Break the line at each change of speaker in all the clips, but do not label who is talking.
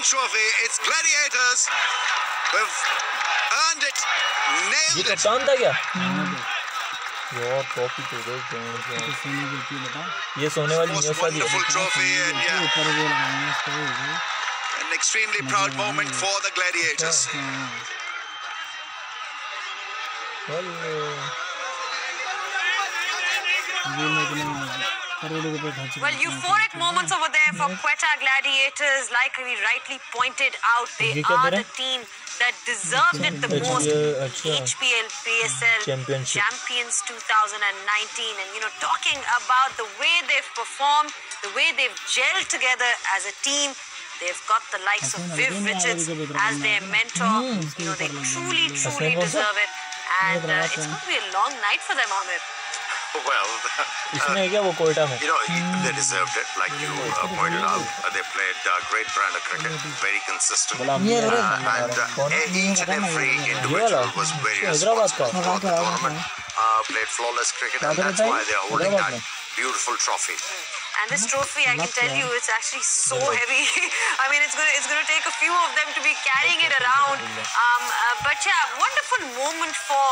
winning trophy. It's Gladiators who've earned it,
ये
nailed it.
कप्तान था क्या
हाँ,
यार ट्रॉफी तो देख
तो
दो
सोने की होती है बेटा
ये सोने वाली
Most
न्यूज़ था जी
wonderful trophy and yeah,
ऊपर वो लगाएंगे इसको ये जो।
an extremely proud moment for the Gladiators.
हाँ,
Well, euphoric moments over there for Quetta Gladiators, like we rightly pointed out, they are the team that deserved it the most. HBL PSL Champions 2019. And, you know, talking about the way they've performed, the way they've gelled together as a team, They've got the likes of Viv Richards as their mentor. You know, they truly, truly deserve it. And uh, it's going to be a long night for them, Ahmed
Well,
इसमें है क्या वो कोयटा में
you know, they deserved it, like you uh, pointed out. Uh, they played uh, great brand of cricket, very consistent.
बोला हम
Uh,
ये
and uh, e- each and every individual was very
Hyderabad का
responsible throughout the tournament. Uh, played flawless cricket, and that's why they are holding that beautiful trophy.
And this trophy, I can tell you, it's actually so heavy. it's going to take a few of them to be carrying it around. Um, uh, but yeah, wonderful moment for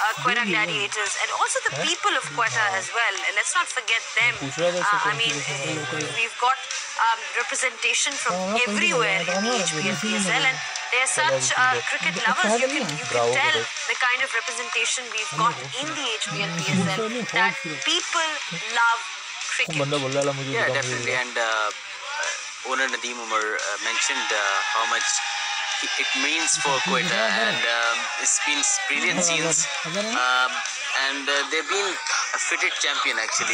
uh, Quetta gladiators and also the people of Quetta as well. And let's not forget them. Uh, I mean, eh, we've got um, representation from everywhere in the HBL PSL, and they're such uh, cricket lovers. You can, you can tell the kind of representation we've got in the HBL PSL that people love cricket.
Yeah, definitely. And uh, owner Nadeem Umar uh, mentioned uh, how much it it means for Quetta, and um, it's been brilliant scenes. Um, and uh, they've been a fitted champion actually.